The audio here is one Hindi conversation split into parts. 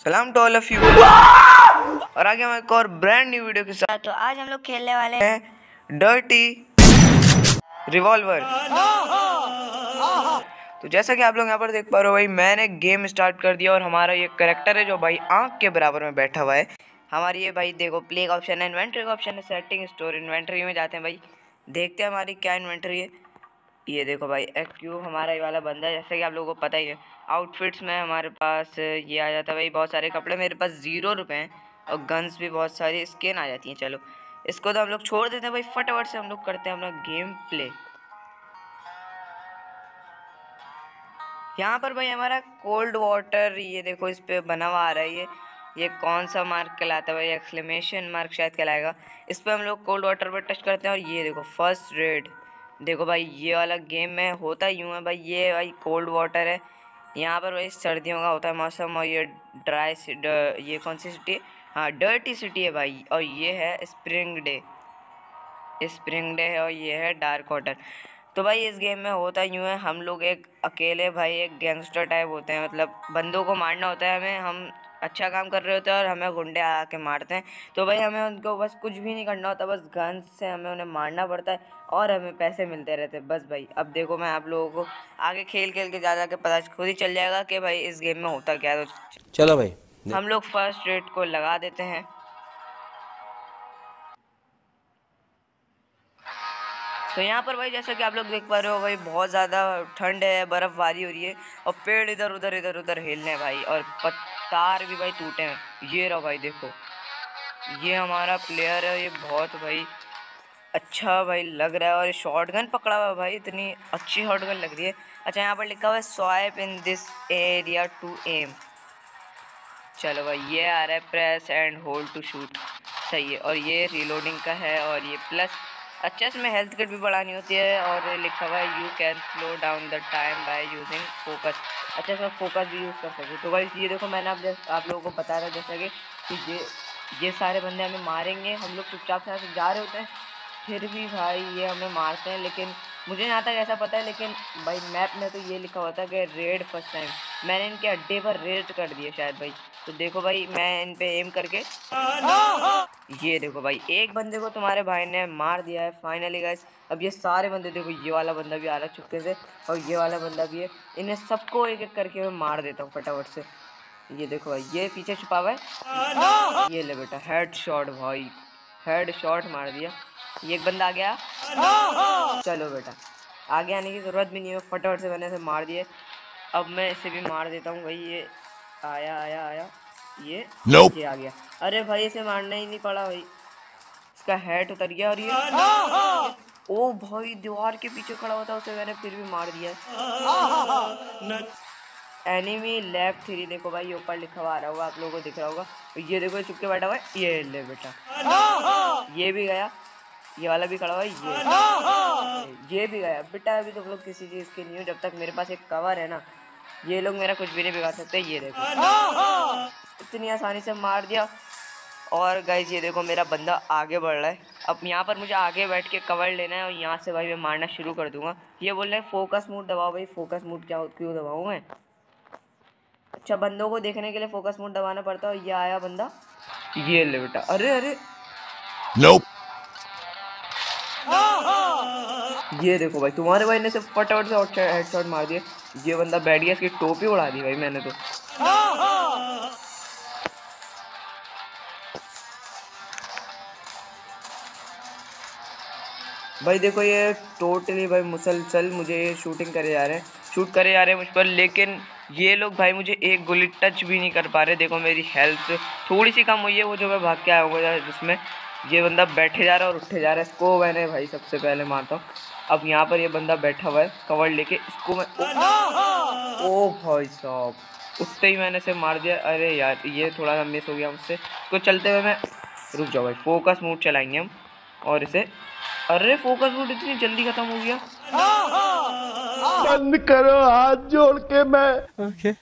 सलाम टू ऑल ऑफ़ यू और आगे हम एक और ब्रांड न्यू वीडियो के साथ तो आज हम लोग खेलने वाले हैं डर्टी रिवॉल्वर तो जैसा कि आप लोग यहाँ पर देख पा रहे हो भाई मैंने गेम स्टार्ट कर दिया और हमारा ये करेक्टर है जो भाई आँख के बराबर में बैठा हुआ है। हमारी ये भाई देखो प्ले का ऑप्शन है इन्वेंट्री का ऑप्शन है सेटिंग स्टोर इन्वेंट्री में जाते हैं भाई। देखते हैं हमारी क्या इन्वेंट्री है। ये देखो भाई एक्यू हमारा ये वाला बंदा है, जैसे कि आप लोगों को पता ही है। आउटफिट्स में हमारे पास ये आ जाता है भाई, बहुत सारे कपड़े, मेरे पास ज़ीरो रुपए हैं और गन्स भी बहुत सारी स्किन आ जाती हैं, चलो। इसको तो हम लोग छोड़ देते हैं भाई, फटाफट से हम लोग करते हैं अपना गेम प्ले यहाँ पर भाई हमारा कोल्ड वाटर ये देखो इस पर बना हुआ आ रहा है, ये ये कौन सा मार्क कहलाता है भाई एक्सक्लेमेशन मार्क शायद कहलाएगा। इस पर हम लोग कोल्ड वाटर पर टच करते हैं और ये देखो फ़र्स्ट रेड देखो भाई, ये वाला गेम में होता यूँ है भाई, ये भाई कोल्ड वाटर है। यहाँ पर भाई सर्दियों का होता है मौसम और ये ड्राई ये कौन सी सिटी है हाँ डर्टी सिटी है भाई, और ये है स्प्रिंग डे स्प्रिंग डे है और ये है डार्क वाटर तो भाई, इस गेम में होता यूँ है, हम लोग एक अकेले भाई, एक गैंगस्टर टाइप होते हैं। मतलब बंदों को मारना होता है हमें, हम अच्छा काम कर रहे होते हैं और हमें गुंडे आके मारते हैं। तो भाई हमें उनको बस कुछ भी नहीं करना होता बस गन से हमें उन्हें मारना पड़ता है और हमें पैसे मिलते रहते हैं। बस भाई अब देखो मैं आप लोगों को आगे खेल खेल के जा जा के पता खुद ही चल जाएगा कि भाई इस गेम में होता क्या है। तो चलो भाई हम लोग फ़र्स्ट रेट को लगा देते हैं। तो यहाँ पर भाई जैसा कि आप लोग देख पा रहे हो भाई बहुत ज़्यादा ठंड है बर्फ़बारी हो रही है और पेड़ इधर उधर इधर उधर हिल रहे हैं भाई और तार भी भाई टूटे हैं। ये रहो भाई देखो। ये हमारा प्लेयर है, ये बहुत भाई अच्छा भाई लग रहा है और शॉर्ट गन पकड़ा हुआ भाई, इतनी अच्छी शॉर्ट गन लग रही है। अच्छा यहाँ पर लिखा हुआ है swipe in this area to aim चलो भाई, ये आ रहा है press and hold to shoot सही है, और ये रीलोडिंग का है, और ये प्लस अच्छा इसमें हेल्थ किट भी बढ़ानी होती है और लिखा हुआ है you can slow down the time by using focus अच्छा इसमें फोकस भी यूज़ कर सकते तो भाई ये देखो, मैंने आप जैसे आप लोगों को बता रहा जैसा कि ये ये सारे बंदे हमें मारेंगे। हम लोग चुपचाप से यहाँ से जा रहे होते हैं। फिर भी भाई, ये हमें मारते हैं, लेकिन मुझे यहाँ तक ऐसा पता है, लेकिन भाई मैप में तो ये लिखा हुआ था कि रेड फ़र्स्ट टाइम मैंने इनके अड्डे पर रेड कर दिया शायद, भाई। तो देखो भाई, मैं इन पे एम करके। ये देखो भाई, एक बंदे को तुम्हारे भाई ने मार दिया है फाइनली गाइस अब ये सारे बंदे, देखो, ये वाला बंदा भी आ रहा चुपके से, और ये वाला बंदा भी है। इन्हें सबको एक एक करके मैं मार देता हूँ फटाफट से। ये देखो भाई, ये पीछे छुपा हुआ है। ये ले बेटा हेड शॉट भाई। हेड शॉट मार दिया। ये एक बंदा आ गया। चलो बेटा, आगे आने की ज़रूरत भी नहीं है। फटाफट से मैंने इसे मार दिए अब मैं इसे भी मार देता हूँ भाई, ये आया आया आया। ये nope. ये आ गया। अरे भाई इसे मारना ही नहीं पड़ा भाई। इसका हेड उतर गया और ये ओ भाई दीवार के पीछे खड़ा होता उसे मैंने फिर भी मार दिया। एनिमी लेफ़्ट थ्री देखो भाई ऊपर लिखा हुआ आ रहा होगा आप लोगों को दिख रहा होगा। ये देखो चुप के बैठा हुआ है। ये ले बेटा। ये भी गया। ये वाला भी खड़ा हुआ है ये ये भी गया। बेटा अभी तुम लोग किसी चीज़ के नहीं हो जब तक मेरे पास एक कवर है ना ये लोग मेरा कुछ भी नहीं बिगाड़ सकते ये देखो। इतनी आसानी से मार दिया। और गाइज़ ये देखो मेरा बंदा आगे बढ़ रहा है। अब यहाँ पर मुझे आगे बैठ के कवर लेना है और यहाँ से भाई मैं मारना शुरू कर दूँगा। ये बोल रहे हैं फोकस मूड दबाओ भाई फोकस मूड क्या क्यों दबाऊँ मैं? अच्छा बंदों को देखने के लिए फोकस मूड दबाना पड़ता है। ये आया बंदा ये ले बेटा अरे अरे। Nope. ये देखो भाई, तुम्हारे भाई ने सिर्फ़ फटाफट से हेडशॉट मार दिया ये बंदा बैठ गया, इसकी टोपी उड़ा दी भाई मैंने तो। भाई देखो ये टोटली भाई मुसलसल मुझे ये शूटिंग करे जा रहे हैं। शूट करे जा रहे हैं मुझ पर, लेकिन ये लोग भाई मुझे एक गोली टच भी नहीं कर पा रहे। देखो मेरी हेल्थ थोड़ी सी कम हुई है, वो जो मैं भाग के आया हुआ जिसमें ये बंदा बैठे जा रहा है और उठे जा रहा है। इसको मैंने भाई सबसे पहले मारता हूँ। अब यहाँ पर ये बंदा बैठा हुआ है कवर लेके इसको मैं ओ, ओ भाई साहब उठते ही मैंने इसे मार दिया। अरे यार ये थोड़ा सा मिस हो गया मुझसे। इसको चलते हुए मैं रुक जाओ भाई फोकस मूड चलाएँगे हम। और इसे अरे फोकस मूड इतनी जल्दी खत्म हो गया। बंद करो हाथ जोड़ के मैं। Okay.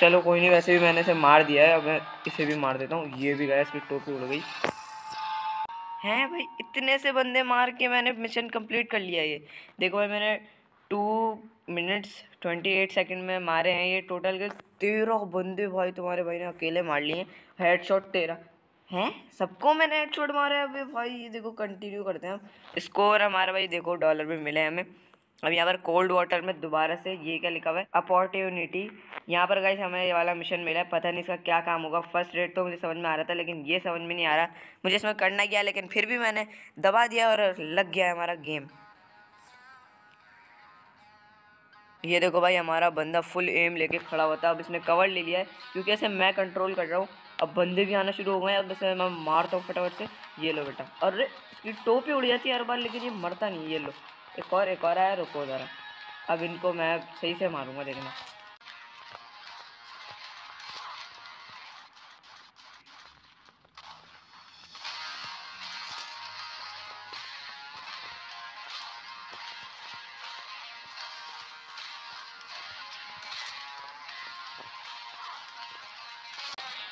चलो कोई नहीं वैसे भी मैंने इसे मार दिया है। अब मैं इसे भी मार देता हूँ। ये भी गया इसकी टोपी उड़ गई। हैं भाई, इतने से बंदे मार के मैंने मिशन कंप्लीट कर लिया ये। देखो भाई, मैंने two minutes twenty eight second में मारे हैं ये टोटल के। तेरह बंदे भाई तुम्हारे भाई ने अकेले मार लिए हेड शॉट तेरह। हैं? सबको मैंने हेड शॉट मारा है अभी। भाई, ये देखो कंटिन्यू करते हैं। हम स्कोर हमारा भाई देखो डॉलर में मिले हमें। अब यहाँ पर कोल्ड वाटर में दोबारा से ये क्या लिखा हुआ है? अपॉर्चुनिटी यहाँ पर गाइस हमें ये वाला मिशन मिला है। पता नहीं इसका क्या काम होगा। फ़र्स्ट रेट तो मुझे समझ में आ रहा था, लेकिन ये समझ में नहीं आ रहा। मुझे इसमें करना क्या लेकिन फिर भी मैंने दबा दिया और लग गया हमारा गेम ये देखो भाई, हमारा बंदा फुल एम लेके खड़ा हुआ था। अब इसने कवर ले लिया है, क्योंकि ऐसे मैं कंट्रोल कर रहा हूँ। अब बंदे भी आना शुरू हो गए अब जैसे मैं मारता हूँ फटाफट से। ये लो बेटा। अरे, इसकी टोपी उड़ जाती है हर बार, लेकिन ये मरता नहीं। ये लो। एक और एक और आया, रुको ज़रा। अब इनको मैं सही से मारूँगा, देखना।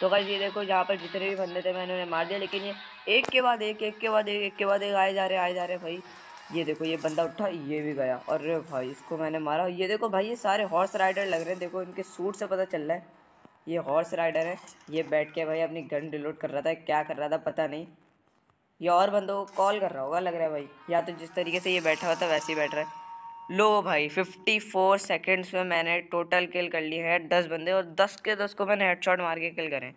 तो गाइस ये देखो, यहाँ पर जितने भी बंदे थे, मैंने उन्हें मार दिया, लेकिन ये एक के बाद एक एक के बाद एक एक के बाद एक आए जा रहे आए जा रहे भाई। ये देखो, ये बंदा उठा, ये भी गया। अरे भाई, इसको मैंने मारा। ये देखो भाई, ये सारे हॉर्स राइडर लग रहे हैं। देखो, इनके सूट से पता चल रहा है। ये हॉर्स राइडर है। ये बैठ के भाई अपनी गन डिलोड कर रहा था। क्या कर रहा था पता नहीं। ये और बंदों को कॉल कर रहा होगा, लग रहा है भाई। या तो जिस तरीके से ये बैठा हुआ था, वैसे ही बैठ रहा है। लो भाई फिफ्टी फोर सेकेंड्स में मैंने टोटल किल कर लिए हैं। दस बंदे और दस के दस को मैंने हेडशॉट मार के किल करें।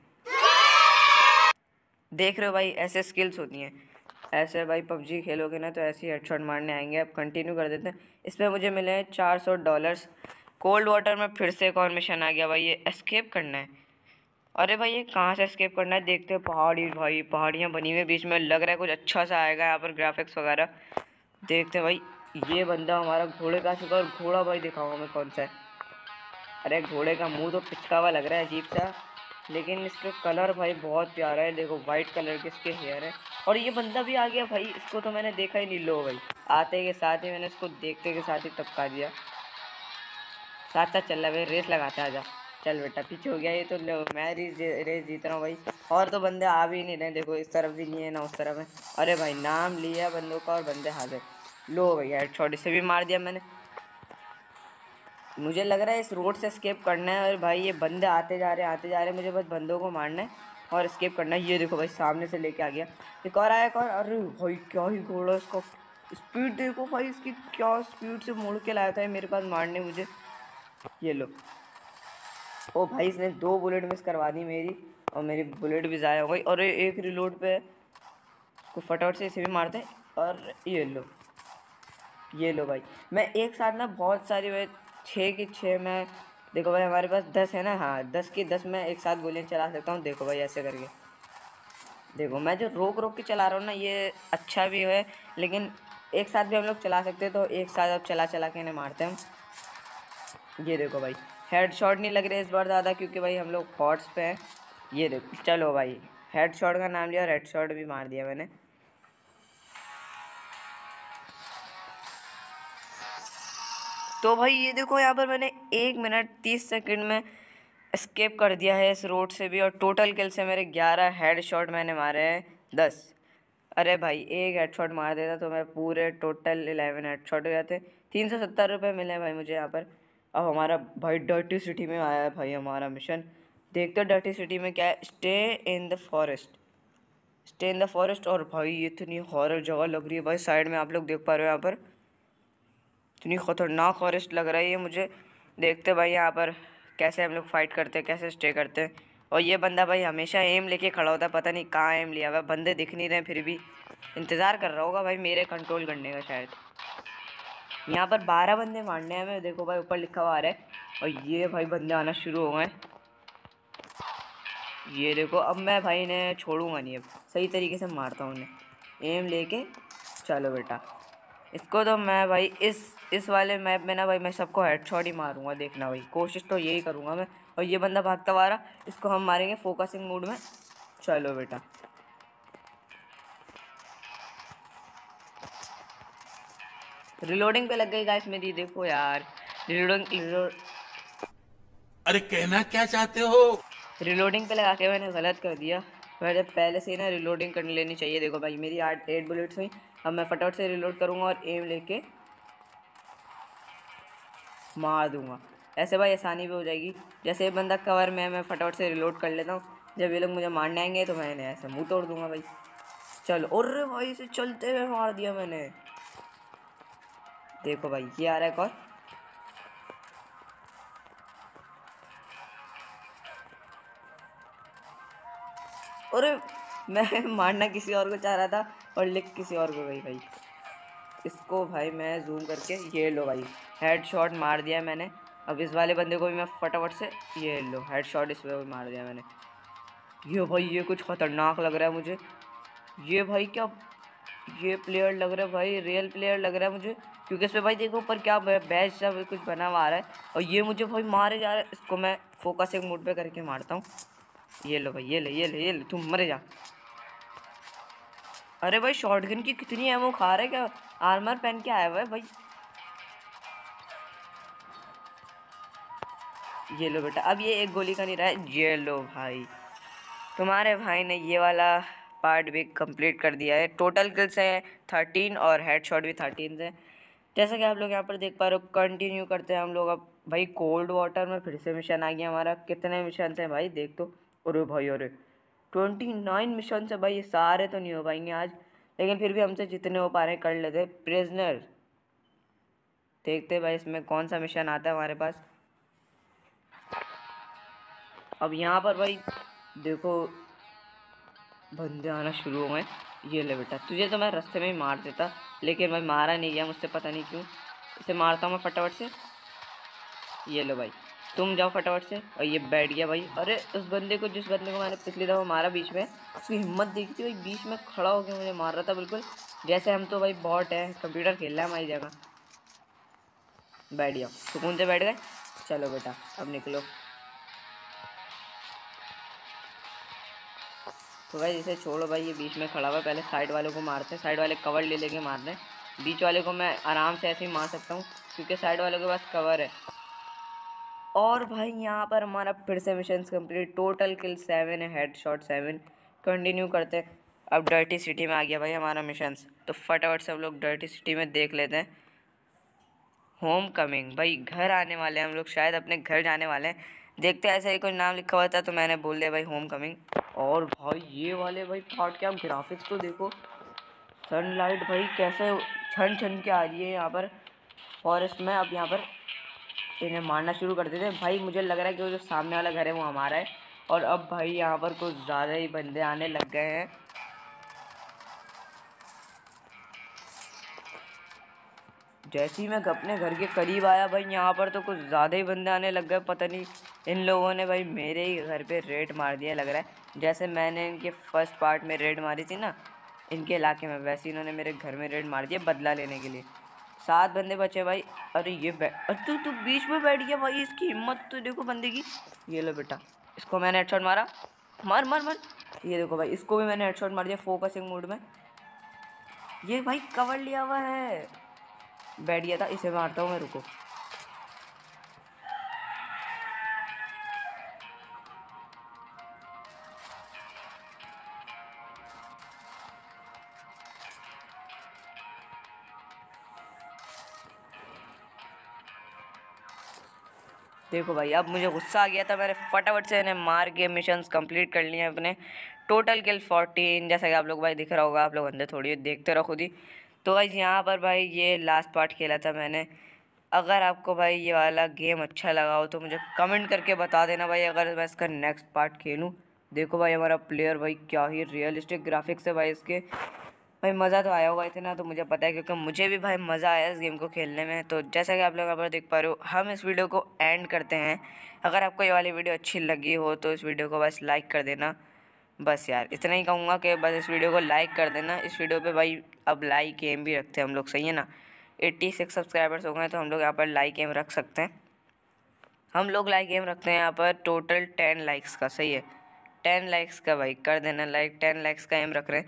देख रहे हो भाई, ऐसे स्किल्स होती हैं। ऐसे भाई पबजी खेलोगे ना तो ऐसे ही हेडशॉट मारने आएँगे, अब कंटिन्यू कर देते हैं। इसमें मुझे मिले हैं चार सौ डॉलर्स कोल्ड वाटर में फिर से एक और मिशन आ गया भाई, ये एस्केप करना है। अरे भाई, ये कहाँ से एस्केप करना है? देखते हो, पहाड़ी भाई, पहाड़ियाँ बनी हुई बीच में, लग रहा है कुछ अच्छा सा आएगा यहाँ पर ग्राफिक्स वगैरह। देखते हैं भाई, ये बंदा हमारा घोड़े का चुका और घोड़ा भाई दिखाऊँगा मैं कौन सा है। अरे घोड़े का मुँह तो पिचका हुआ लग रहा है अजीब सा। लेकिन इसका कलर भाई बहुत प्यारा है, देखो वाइट कलर के इसके हेयर है। और ये बंदा भी आ गया भाई, इसको तो मैंने देखा ही नहीं, लो भाई। आते के साथ ही मैंने इसको देखते के साथ ही टपका दिया। साथ साथ चल रहा भाई रेस लगाते आजा चल बेटा, पीछे हो गया ये तो मैं रेस रेस जीत रहा हूँ भाई। और तो बंदे आ भी नहीं रहे, देखो इस तरफ़ भी नहीं है ना उस तरफ़ है। अरे भाई, नाम लिया बंदों का और बंदे हाजिर लो भैया हेड से भी मार दिया मैंने। मुझे लग रहा है इस रोड से स्केप करना है और भाई ये बंदे आते जा रहे हैं, आते जा रहे हैं। मुझे बस बंदों को मारना है और स्केप करना है। ये देखो भाई सामने से लेके आ गया एक और आया, एक और। अरे भाई क्या ही घोड़ा इसको। स्पीड देखो भाई इसकी क्या स्पीड से मुड़ के लाया था मेरे पास मारने मुझे। ये लो। ओ भाई इसने दो बुलेट मिस करवा दी मेरी और मेरी बुलेट भी ज़ाया हो गई। और एक रिलोड पे को फटाफट से इसे भी मारते और ये लो। ये लो भाई। मैं एक साथ ना बहुत सारी भाई छः की छः मैं, देखो भाई हमारे पास दस है ना? हाँ दस की दस मैं एक साथ गोलियाँ चला सकता हूँ, देखो भाई ऐसे करके। देखो, मैं जो रोक रोक के चला रहा हूँ ना, ये अच्छा भी है, लेकिन एक साथ भी हम लोग चला सकते हैं तो एक साथ अब चला चला के इन्हें मारते हैं ये देखो भाई हेड शॉट नहीं लग रहे इस बार ज़्यादा, क्योंकि भाई हम लोग हॉट्स पे हैं। ये देखो, चलो भाई हेड शॉट का नाम लिया और हेड शॉट भी मार दिया मैंने। तो भाई ये देखो, यहाँ पर मैंने एक मिनट तीस सेकंड में स्केप कर दिया है इस रोड से भी और टोटल किल से मेरे ग्यारह हेड शॉट मैंने मारे हैं, दस। अरे भाई, एक हेड शॉट मार देता तो मैं पूरे टोटल इलेवन हेड शॉट हो जाते। तीन सौ सत्तर रुपये मिले भाई मुझे यहाँ पर। अब हमारा भाई डर्टी सिटी में आया है भाई हमारा मिशन देखते हो डर्टी सिटी में क्या है? Stay in the forest stay in the forest और भाई इतनी हॉरर जगह लग रही है भाई। साइड में आप लोग देख पा रहे हो यहाँ पर। इतनी ख़तरनाक फॉरेस्ट लग रही है मुझे। देखते भाई यहाँ पर कैसे हम लोग फाइट करते हैं, कैसे स्टे करते हैं। और ये बंदा भाई हमेशा एम लेके खड़ा होता है, पता नहीं कहाँ एम लिया हुआ बंदे दिख नहीं रहे फिर भी इंतज़ार कर रहा होगा भाई मेरे कंट्रोल करने का शायद। यहाँ पर बारह बंदे मारने हैं हमें देखो भाई ऊपर लिखा हुआ आ रहा है। और ये भाई बंदे आना शुरू हो गए ये देखो, अब मैं भाई इन्हें छोड़ूँगा नहीं, अब सही तरीके से मारता हूँ उन्हें। एम लेके, चलो बेटा। इसको तो मैं भाई इस इस वाले मैप में ना भाई मैं सबको हेडशॉट ही मारूँगा देखना भाई। कोशिश तो यही करूँगा मैं। और ये बंदा भागता हुआ रहा इसको हम मारेंगे फोकसिंग मूड में। चलो बेटा। रिलोडिंग पे लग गई गाइस मेरी देखो यार। रिलोडिंग अरे कहना क्या चाहते हो? रिलोडिंग पे लगा के मैंने गलत कर दिया। मैंने पहले से ना रिलोडिंग कर लेनी चाहिए। देखो भाई मेरी आठ एट बुलेट्स हुई। अब मैं फटाफट से रिलोड करूँगा और एम लेके मार दूँगा। ऐसे भाई आसानी भी हो जाएगी। जैसे ये बंदा कवर में मैं फटाफट से रिलोड कर लेता हूँ। जब ये लोग मुझे मारने आएँगे तो मैंने ऐसे मुँह तोड़ दूँगा भाई। चलो और भाई, इसे चलते हुए मार दिया मैंने। देखो भाई, ये आ रहा है कौन? अरे मैं मारना किसी और को चाह रहा था और लिख किसी और को गई भाई। इसको भाई मैं जूम करके ये लो भाई। हेड शॉट मार दिया मैंने। अब इस वाले बंदे को भी मैं फटाफट से ये लो। हेड शॉट इस पर मार दिया मैंने। ये भाई, ये कुछ ख़तरनाक लग रहा है मुझे। ये भाई क्या ये प्लेयर लग रहा है भाई रियल प्लेयर लग रहा है मुझे। क्योंकि इस पर भाई देखो ऊपर क्या बैच सब कुछ बना हुआ आ रहा है। और ये मुझे भाई मारे जा रहा है। इसको मैं फोकसिंग मूड पे करके मारता हूँ। ये लो भाई, ये ले ये ले ये ले। तुम मरे जा। अरे भाई शॉटगन की कितनी एमो खा रहा है क्या? आर्मर पहन के आया हुआ है भाई। ये लो बेटा, अब ये एक गोली का नहीं रहा है। ये लो भाई। तुम्हारे भाई ने ये वाला पार्ट भी कंप्लीट कर दिया है। टोटल किल्स हैं थर्टीन और हेड शॉट भी थर्टीन से। जैसा कि आप लोग यहाँ पर देख पा रहे हो कंटिन्यू करते हैं हम लोग अब। भाई कोल्ड वाटर में फिर से मिशन आ गया हमारा। कितने मिशन थे भाई, देख तो। अरे भाई, अरे। ट्वेंटी नाइन मिशन से भाई ये सारे तो नहीं हो पाएँगे आज। लेकिन फिर भी हमसे जितने हो पा रहे हैं कर लेते प्रिजनर देखते भाई इसमें कौन सा मिशन आता है हमारे पास। अब यहाँ पर भाई देखो, बंदे आना शुरू हो गए। ये ले बेटा, तुझे तो मैं रास्ते में ही मार देता, लेकिन भाई मारा नहीं गया, मुझसे पता नहीं क्यों। इसे मारता हूँ मैं फटाफट से। ये लो भाई। तुम जाओ फटाफट से। और ये बैठ गया भाई। अरे, उस बंदे को, जिस बंदे को मैंने पिछली दफ़ा मारा बीच में। उसकी हिम्मत देखी थी भाई, बीच में खड़ा होकर मुझे मार रहा था बिल्कुल। जैसे हम तो भाई बॉट है कंप्यूटर खेल रहा है हमारी जगह। बैठ जाओ। सुकून से बैठ गए। चलो बेटा, अब निकलो। तो भाई, इसे छोड़ो भाई, ये बीच में खड़ा हुआ पहले साइड वालों को मारते हैं। साइड वाले कवर ले लेके मार दें बीच वाले को मैं आराम से ऐसे ही मार सकता हूँ, क्योंकि साइड वालों के पास कवर है। और भाई यहाँ पर हमारा फिर से mission complete total kill seven है हेड शॉट सेवन कंटिन्यू करते अब डर्टी सिटी में आ गया भाई हमारा मिशन तो फटाफट से हम लोग डर्टी सिटी में देख लेते हैं. होम कमिंग भाई घर आने वाले हैं हम लोग, शायद अपने घर जाने वाले हैं. देखते ऐसा ही कोई नाम लिखा हुआ था तो मैंने बोल दिया भाई होम कमिंग और भाई ये वाले भाई पार्ट क्या ग्राफिक्स तो देखो. सनलाइट भाई कैसे छन छन के आ रही है यहाँ पर. फॉरेस्ट में, अब यहाँ पर इन्हें मारना शुरू कर देते हैं भाई, मुझे लग रहा है कि वो जो सामने वाला घर है, वो हमारा है। और अब भाई, यहाँ पर कुछ ज़्यादा ही बंदे आने लग गए हैं। जैसे ही मैं अपने घर के करीब आया भाई, यहाँ पर तो कुछ ज़्यादा ही बंदे आने लग गए। पता नहीं, इन लोगों ने भाई मेरे ही घर पे रेड मार दिया, लग रहा है। जैसे मैंने इनके फ़र्स्ट पार्ट में रेड मारी थी ना, इनके इलाके में, वैसे इन्होंने मेरे घर में रेड मार दिया बदला लेने के लिए। सात बंदे बचे भाई। अरे ये बैठ तू तू बीच में बैठ गया भाई, इसकी हिम्मत तो देखो बंदे की। ये लो बेटा, इसको मैंने हेडशॉट मारा। मार मार मार। ये देखो भाई, इसको भी मैंने हेडशॉट मार दिया फोकसिंग मूड में। ये भाई कवर लिया हुआ है। बैठ गया था, इसे मारता हूँ मैं, रुको। देखो भाई, अब मुझे गुस्सा आ गया था, मैंने फटाफट से इन्हें मार के मिशन कंप्लीट कर लिए अपने। टोटल किल फोर्टीन जैसा कि आप लोग भाई दिख रहा होगा, आप लोग अंदर थोड़ी देखते रहो खुद ही। तो भाई यहाँ पर भाई ये लास्ट पार्ट खेला था मैंने। अगर आपको भाई ये वाला गेम अच्छा लगा हो तो मुझे कमेंट करके बता देना भाई, अगर मैं इसका नेक्स्ट पार्ट खेलूँ। देखो भाई हमारा प्लेयर भाई क्या ही रियलिस्टिक ग्राफिक्स है भाई इसके। भाई मज़ा तो आया होगा इतना तो मुझे पता है क्योंकि मुझे भी भाई मज़ा आया इस गेम को खेलने में। तो जैसा कि आप लोग यहाँ पर देख पा रहे हो, हम इस वीडियो को एंड करते हैं। अगर आपको ये वाली वीडियो अच्छी लगी हो तो इस वीडियो को बस लाइक कर देना। बस यार, इतना ही कहूँगा कि बस इस वीडियो को लाइक कर देना। इस वीडियो पे भाई अब लाइक एम भी रखते हैं हम लोग, सही है ना? एट्टी सिक्स सब्सक्राइबर्स हो गए तो हम लोग यहाँ पर लाइक एम रख सकते हैं। हम लोग लाइक एम रखते हैं यहाँ पर टोटल टेन लाइक्स का, सही है? टेन लाइक्स का भाई, कर देना लाइक टेन लाइक्स का एम रख रहे हैं।